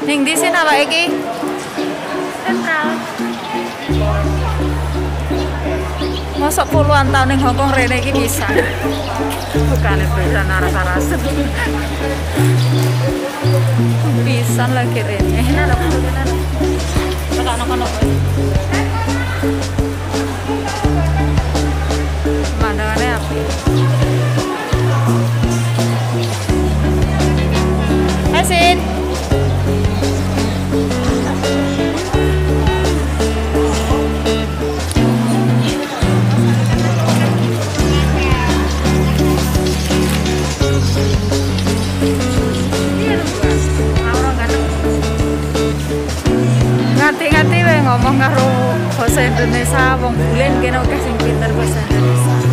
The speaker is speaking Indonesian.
Ning di sini apa iki? Masuk puluhan tahun ning Hongkong rene iki bisa. Bukan bisa narasa-rasa. Bisa lagi rene. Ini Indonesia wong bulen kene akeh pinter bahasa Indonesia.